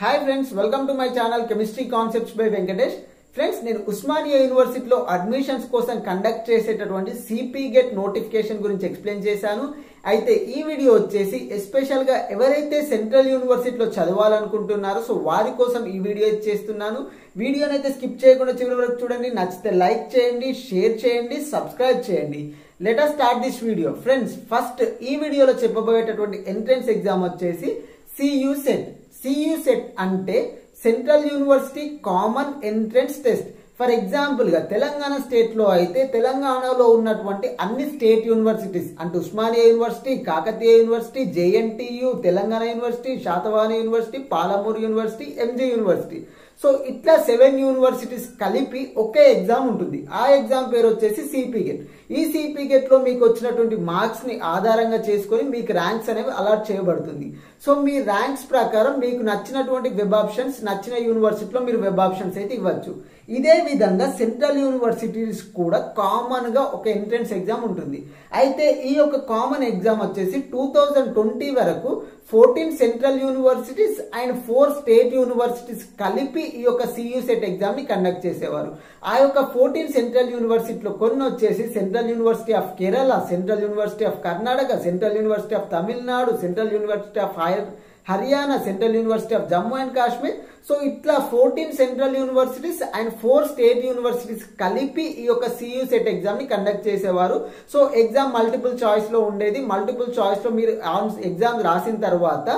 Hi friends welcome to my channel chemistry concepts by Venkatesh friends నేను ఉస్మానియా యూనివర్సిటీలో admissions కోసం conduct చేసేటటువంటి CP GET notification గురించి explain చేశాను. అయితే ఈ వీడియో వచ్చేసి ఎస్పెషల్గా ఎవరైతే సెంట్రల్ యూనివర్సిటీలో చదవాలనుకుంటున్నారో సో వారి కోసం ఈ వీడియో చేస్తున్నాను. వీడియోని అయితే స్కిప్ చేయకుండా చివరి వరకు చూడండి. నచ్చితే లైక్ చేయండి షేర్ చేయండి సబ్స్క్రైబ్ చేయండి. Let start this video friends first ఈ వీడియోలో చెప్పబోయేటటువంటి ఎంట్రన్స్ ఎగ్జామ్ వచ్చేసి సియూ సెట్ సియూ సెట్ అంటే central university common entrance test. For ఎగ్జాంపుల్గా తెలంగాణ స్టేట్లో అయితే తెలంగాణలో ఉన్నటువంటి అన్ని స్టేట్ యూనివర్సిటీస్ అంటే Osmania university Kakatiya university JNTU Telangana university Satavahana university Palamuru university MG university. So ఇట్లా సెవెన్ యూనివర్సిటీస్ కలిపి ఒకే ఎగ్జామ్ ఉంటుంది. ఆ ఎగ్జామ్ పేరు వచ్చేసి సిపి గెట్ ఈ సిపి గెట్లో మీకు వచ్చినటువంటి మార్క్స్ని ఆధారంగా చేసుకొని మీకు ర్యాంక్స్ అనేవి అలాట్ చేయబడుతుంది. సో మీ ర్యాంక్స్ ప్రకారం మీకు నచ్చినటువంటి వెబ్ ఆప్షన్స్ నచ్చిన యూనివర్సిటీలో మీరు వెబ్ ఆప్షన్స్ అయితే ఇవ్వచ్చు. ఇదే విధంగా సెంట్రల్ యూనివర్సిటీస్ కూడా కామన్గా ఒక ఎంట్రన్స్ ఎగ్జామ్ ఉంటుంది. అయితే ఈ యొక్క కామన్ ఎగ్జామ్ వచ్చేసి టూ థౌజండ్ ట్వంటీ వరకు fourteen central universities and four state universities కలిపి ఈ యొక్క సియు సెట్ ఎగ్జామ్ని కండక్ట్ చేసేవారు. ఆ యొక్క ఫోర్టీన్ సెంట్రల్ యూనివర్సిటీలో కొన్ని వచ్చేసి central university of Kerala central university of Karnataka central university of Tamil Nadu central university of Haryana central university of Jammu and Kashmir so ఇట్లా fourteen central universities and four state universities కలిపి ఈ యొక్క CU CET ఎగ్జామ్ని conduct చేసేవారు. So exam multiple చాయిస్లో ఉండేది. Multiple చాయిస్లో మీరు exam రాసిన తర్వాత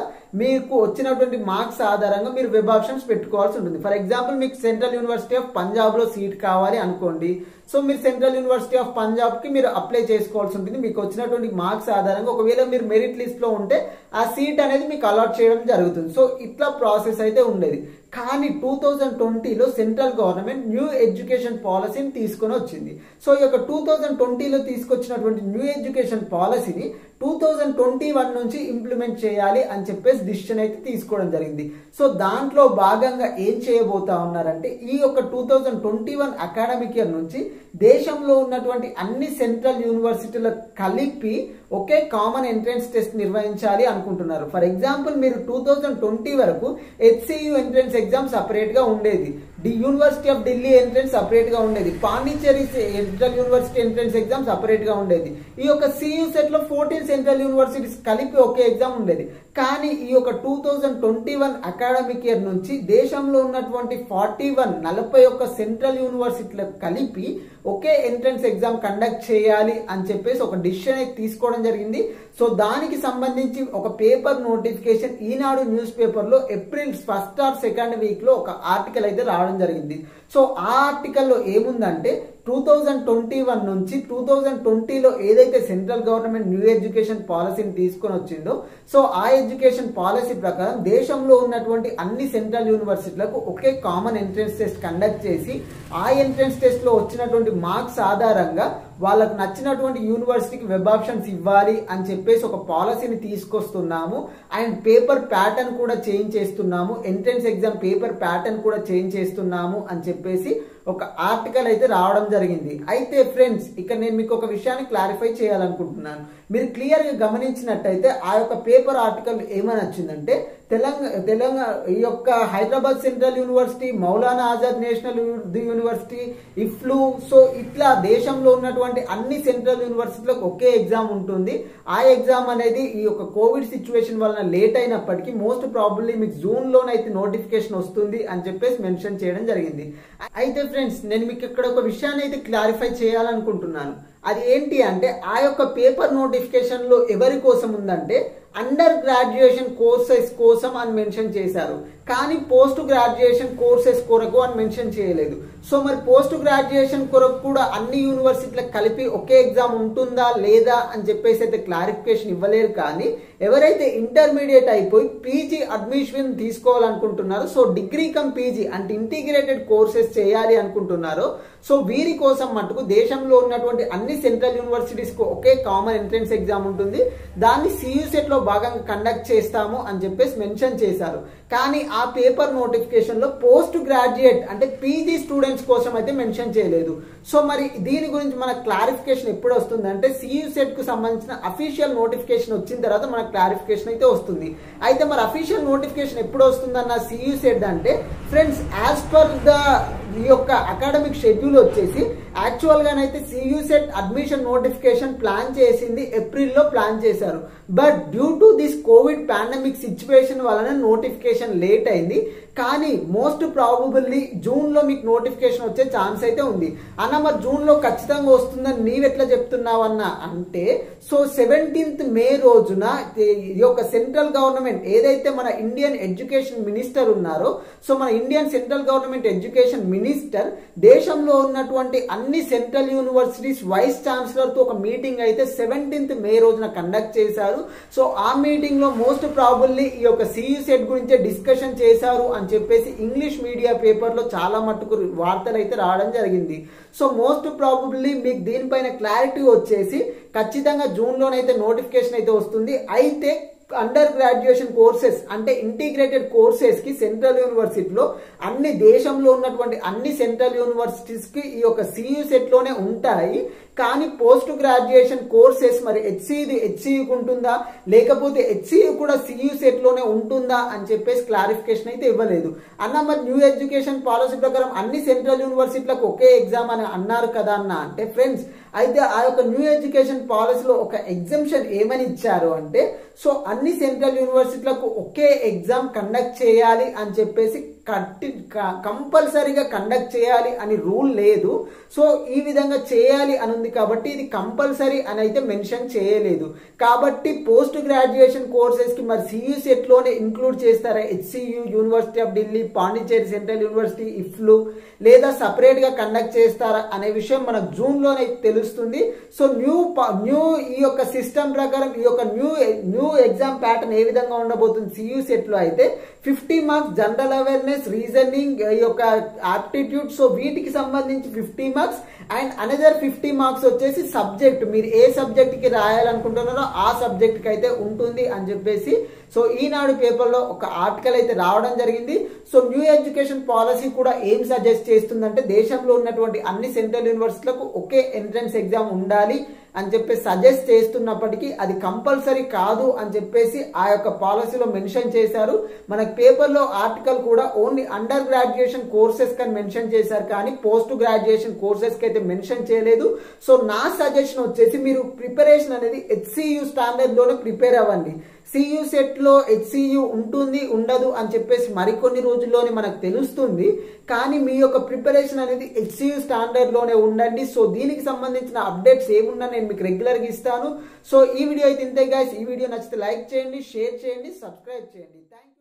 మీకు వచ్చినటువంటి మార్క్స్ ఆధారంగా మీరు వెబ్ ఆప్షన్స్ పెట్టుకోవాల్సి ఉంటుంది. ఫర్ ఎగ్జాంపుల్ మీకు సెంట్రల్ యూనివర్సిటీ ఆఫ్ పంజాబ్లో సీట్ కావాలి అనుకోండి. సో మీరు సెంట్రల్ యూనివర్సిటీ ఆఫ్ పంజాబ్కి మీరు అప్లై చేసుకోవాల్సి ఉంటుంది. మీకు వచ్చినటువంటి మార్క్స్ ఆధారంగా ఒకవేళ మీరు మెరిట్ లిస్ట్లో ఉంటే ఆ సీట్ అనేది మీకు అలాట్ చేయడం జరుగుతుంది. సో ఇట్లా ప్రాసెస్ అయితే ఉండేది. కానీ టూ థౌజండ్ ట్వంటీలో సెంట్రల్ గవర్నమెంట్ న్యూ ఎడ్యుకేషన్ పాలసీని తీసుకొని వచ్చింది. సో ఈ యొక్క టూ థౌజండ్ ట్వంటీలో తీసుకొచ్చినటువంటి న్యూ ఎడ్యుకేషన్ పాలసీని టూ థౌజండ్ ట్వంటీ వన్ నుంచి ఇంప్లిమెంట్ చేయాలి అని చెప్పేసి డిసిషన్ అయితే తీసుకోవడం జరిగింది. సో దాంట్లో భాగంగా ఏం చేయబోతా ఉన్నారంటే ఈ యొక్క two thousand twenty one academic year నుంచి దేశంలో ఉన్నటువంటి అన్ని సెంట్రల్ యూనివర్సిటీల కలిపి ఒకే కామన్ ఎంట్రన్స్ టెస్ట్ నిర్వహించాలి అనుకుంటున్నారు. ఫర్ ఎగ్జాంపుల్ మీరు టూ థౌజండ్ ట్వంటీ వరకు హెచ్సియు ఎంట్రన్స్ ఎగ్జామ్ సపరేట్గా ఉండేది. The university of Delhi entrance సపరేట్గా ఉండేది. Pondicherry central university entrance exam సపరేట్గా ఉండేది. ఈ యొక్క సియు సెట్లో ఫోర్టీన్ సెంట్రల్ యూనివర్సిటీస్ కలిపి ఒకే ఎగ్జామ్ ఉండేది. కానీ ఈ యొక్క two thousand twenty one academic year నుంచి దేశంలో ఉన్నటువంటి ఫార్టీ వన్ నలభై ఒక్క సెంట్రల్ యూనివర్సిటీలకు కలిపి ఒకే ఎంట్రన్స్ ఎగ్జామ్ కండక్ట్ చేయాలి అని చెప్పేసి ఒక డిసిషన్ అయితే తీసుకోవడం జరిగింది. సో దానికి సంబంధించి ఒక పేపర్ నోటిఫికేషన్ ఈనాడు న్యూస్ పేపర్లో ఏప్రిల్ ఫస్ట్ ఆర్ సెకండ్ వీక్లో ఒక ఆర్టికల్ అయితే రావడం జరిగింది. సో ఆ ఆర్టికల్లో ఏముందంటే టూ థౌజండ్ ట్వంటీ వన్ నుంచి టూ థౌజండ్ ట్వంటీలో ఏదైతే సెంట్రల్ గవర్నమెంట్ న్యూ ఎడ్యుకేషన్ పాలసీని తీసుకొని వచ్చిందో సో ఆ ఎడ్యుకేషన్ పాలసీ ప్రకారం దేశంలో ఉన్నటువంటి అన్ని సెంట్రల్ యూనివర్సిటీలకు ఒకే కామన్ ఎంట్రన్స్ టెస్ట్ కండక్ట్ చేసి ఆ ఎంట్రన్స్ టెస్ట్లో వచ్చినటువంటి మార్క్స్ ఆధారంగా వాళ్ళకు నచ్చినటువంటి యూనివర్సిటీకి వెబ్ ఆప్షన్స్ ఇవ్వాలి అని చెప్పేసి ఒక పాలసీని తీసుకొస్తున్నాము. అండ్ పేపర్ ప్యాటర్న్ కూడా చేంజ్ చేస్తున్నాము. ఎంట్రన్స్ ఎగ్జామ్ పేపర్ ప్యాటర్న్ కూడా చేంజ్ చేస్తున్నాము అని చెప్పేసి ఒక ఆర్టికల్ అయితే రావడం జరిగింది. అయితే ఫ్రెండ్స్ ఇక్కడ నేను మీకు ఒక విషయాన్ని క్లారిఫై చేయాలనుకుంటున్నాను. మీరు క్లియర్గా గమనించినట్టయితే ఆ యొక్క పేపర్ ఆర్టికల్ ఏమని వచ్చిందంటే తెలంగాణ తెలంగాణ ఈ యొక్క Hyderabad central university Maulana Azad national university EFLU so ఇట్లా దేశంలో ఉన్నటువంటి అన్ని సెంట్రల్ యూనివర్సిటీలకు ఒకే ఎగ్జామ్ ఉంటుంది. ఆ ఎగ్జామ్ అనేది ఈ యొక్క కోవిడ్ సిచ్యువేషన్ వలన లేట్ అయినప్పటికీ మోస్ట్ ప్రాబబ్లీ మీకు జూన్లోనైతే నోటిఫికేషన్ వస్తుంది అని చెప్పేసి మెన్షన్ చేయడం జరిగింది. అయితే ఫ్రెండ్స్ నేను మీకు ఇక్కడ ఒక విషయాన్ని అయితే క్లారిఫై చేయాలనుకుంటున్నాను. అది ఏంటి అంటే ఆ యొక్క పేపర్ నోటిఫికేషన్లో ఎవరి కోసం ఉందంటే అండర్ గ్రాడ్యుయేషన్ కోర్సెస్ కోసం అని మెన్షన్ చేశారు. కానీ పోస్ట్ గ్రాడ్యుయేషన్ కోర్సెస్ కొరకు అని మెన్షన్ చేయలేదు. సో మరి పోస్ట్ గ్రాడ్యుయేషన్ కొరకు కూడా అన్ని యూనివర్సిటీలకు కలిపి ఒకే ఎగ్జామ్ ఉంటుందా లేదా అని చెప్పేసి అయితే క్లారిఫికేషన్ ఇవ్వలేరు కానీ ఎవరైతే ఇంటర్మీడియట్ అయిపోయి పీజీ అడ్మిషన్ తీసుకోవాలనుకుంటున్నారో సో డిగ్రీ కమ్ పీజీ అంటే ఇంటిగ్రేటెడ్ కోర్సెస్ చేయాలి అనుకుంటున్నారో సో వీరి కోసం మటుకు దేశంలో ఉన్నటువంటి అన్ని సెంట్రల్ యూనివర్సిటీస్కు ఒకే కామన్ ఎంట్రన్స్ ఎగ్జామ్ ఉంటుంది. దాన్ని సియూసెట్లో భాగంగా కండక్ట్ చేస్తాము అని చెప్పేసి మెన్షన్ చేశారు. కానీ ఆ ఆ పేపర్ నోటిఫికేషన్లో పోస్ట్ గ్రాడ్యుయేట్ అంటే పీజీ స్టూడెంట్స్ కోసం అయితే మెన్షన్ చేయలేదు. సో మరి దీని గురించి మన క్లారిఫికేషన్ ఎప్పుడు వస్తుంది అంటే సియు కు సంబంధించిన అఫీషియల్ నోటిఫికేషన్ వచ్చిన తర్వాత మనకు క్లారిఫికేషన్ అయితే వస్తుంది. అయితే మరి అఫీషియల్ నోటిఫికేషన్ ఎప్పుడు వస్తుందన్న అన్న సెట్ అంటే ఫ్రెండ్స్ యాజ్ పర్ ద ఈ యొక్క అకాడమిక్ షెడ్యూల్ వచ్చేసి actual గానైతే CU CET admission notification plan చేసింది ఏప్రిల్లో ప్లాన్ చేశారు. But due to this Covid pandemic situation వలన నోటిఫికేషన్ లేట్ అయింది. కానీ మోస్ట్ ప్రాబబుల్లీ జూన్లో మీకు నోటిఫికేషన్ వచ్చే ఛాన్స్ అయితే ఉంది. అన్న మరి జూన్లో ఖచ్చితంగా వస్తుందని నీవెట్లా చెప్తున్నావు అన్న అంటే సో సెవెంటీన్త్ మే రోజున ఈ యొక్క సెంట్రల్ గవర్నమెంట్ ఏదైతే మన ఇండియన్ ఎడ్యుకేషన్ మినిస్టర్ ఉన్నారో సో మన Indian central government education minister minister దేశంలో ఉన్నటువంటి అన్ని సెంట్రల్ యూనివర్సిటీస్ వైస్ ఛాన్సలర్తో ఒక మీటింగ్ అయితే సెవెంటీన్త్ మే రోజున కండక్ట్ చేశారు. సో ఆ మీటింగ్లో మోస్ట్ ప్రాబుల్లీ ఈ యొక్క సియు సెట్ గురించే డిస్కషన్ చేశారు అని చెప్పేసి ఇంగ్లీష్ మీడియా పేపర్లో చాలా మట్టుకు వార్తలు అయితే రావడం జరిగింది. సో మోస్ట్ ప్రాబుల్లీ మీకు దీనిపైన క్లారిటీ వచ్చేసి ఖచ్చితంగా జూన్ లోనైతే నోటిఫికేషన్ అయితే వస్తుంది. అయితే అండర్ గ్రాడ్యుయేషన్ కోర్సెస్ అంటే ఇంటిగ్రేటెడ్ కోర్సెస్కి సెంట్రల్ యూనివర్సిటీలో అన్ని దేశంలో ఉన్నటువంటి అన్ని సెంట్రల్ యూనివర్సిటీస్కి ఈ యొక్క సియు సెట్లోనే ఉంటాయి. కానీ పోస్ట్ గ్రాడ్యుయేషన్ కోర్సెస్ మరి హెచ్సిది హెచ్సియుకు ఉంటుందా? లేకపోతే హెచ్సియు కూడా సియు సెట్లోనే ఉంటుందా అని చెప్పేసి క్లారిఫికేషన్ అయితే ఇవ్వలేదు. అన్న మరి న్యూ ఎడ్యుకేషన్ పాలసీ ప్రకారం అన్ని సెంట్రల్ యూనివర్సిటీలకు ఒకే ఎగ్జామ్ అని అన్నారు కదా అన్న? అంటే ఫ్రెండ్స్ అయితే ఆ యొక్క న్యూ ఎడ్యుకేషన్ పాలసీలో ఒక ఎగ్జామ్షన్ ఏమని ఇచ్చారు అంటే సో అన్ని సెంట్రల్ యూనివర్సిటీలకు ఒకే ఎగ్జామ్ కండక్ట్ చేయాలి అని చెప్పేసి కట్టి కంపల్సరీగా కండక్ట్ చేయాలి అని రూల్ లేదు. సో ఈ విధంగా చేయాలి అని ఉంది కాబట్టి ఇది కంపల్సరీ అని అయితే మెన్షన్ చేయలేదు. కాబట్టి పోస్ట్ గ్రాడ్యుయేషన్ కోర్సెస్కి మరి సియూ సెట్లోనే ఇంక్లూడ్ చేస్తారా HCU university of Delhi Pondicherry central university EFLU లేదా సపరేట్గా కండక్ట్ చేస్తారా అనే విషయం మనకు జూన్లోనే తెలుస్తుంది. సో న్యూ న్యూ ఈ యొక్క సిస్టమ్ ప్రకారం ఈ యొక్క న్యూ న్యూ ఎగ్జామ్ ప్యాటర్న్ ఏ విధంగా ఉండబోతుంది? సియూ సెట్లో అయితే fifty marks general awareness reasoning ఈ యొక్క ఆప్టిట్యూడ్ సో వీటికి సంబంధించి fifty marks and another fifty marks వచ్చేసి సబ్జెక్ట్ మీరు ఏ సబ్జెక్ట్కి రాయాలనుకుంటున్నారో ఆ సబ్జెక్ట్కి అయితే ఉంటుంది అని చెప్పేసి సో ఈనాడు పేపర్లో ఒక ఆర్టికల్ అయితే రావడం జరిగింది. సో న్యూ ఎడ్యుకేషన్ పాలసీ కూడా ఏం సజెస్ట్ చేస్తుందంటే దేశంలో ఉన్నటువంటి అన్ని సెంట్రల్ యూనివర్సిటీలకు ఒకే ఎంట్రన్స్ ఎగ్జామ్ ఉండాలి. అని చెప్పి సజెస్ట్ చేస్తున్నప్పటికీ అది కంపల్సరీ కాదు అని చెప్పేసి ఆ యొక్క పాలసీలో మెన్షన్ చేశారు. మనకి పేపర్లో ఆర్టికల్ కూడా ఓన్లీ అండర్ గ్రాడ్యుయేషన్ కోర్సెస్ కని మెన్షన్ చేశారు కానీ పోస్ట్ గ్రాడ్యుయేషన్ కోర్సెస్కి అయితే మెన్షన్ చేయలేదు. సో నా సజెషన్ వచ్చేసి మీరు ప్రిపరేషన్ అనేది హెచ్సియు స్టాండర్డ్లోనే ప్రిపేర్ అవ్వండి. సియు సెట్లో హెచ్సియు ఉంటుంది ఉండదు అని చెప్పేసి మరికొన్ని రోజుల్లోనే మనకు తెలుస్తుంది. కానీ మీ యొక్క ప్రిపరేషన్ అనేది హెచ్సియు స్టాండర్డ్లోనే ఉండండి. సో దీనికి సంబంధించిన అప్డేట్స్ ఏమున్నా నేను మీకు రెగ్యులర్గా ఇస్తాను. సో ఈ వీడియో అయితే ఇంతే గాయస్ ఈ వీడియో నచ్చితే లైక్ చేయండి షేర్ చేయండి సబ్స్క్రైబ్ చేయండి. థ్యాంక్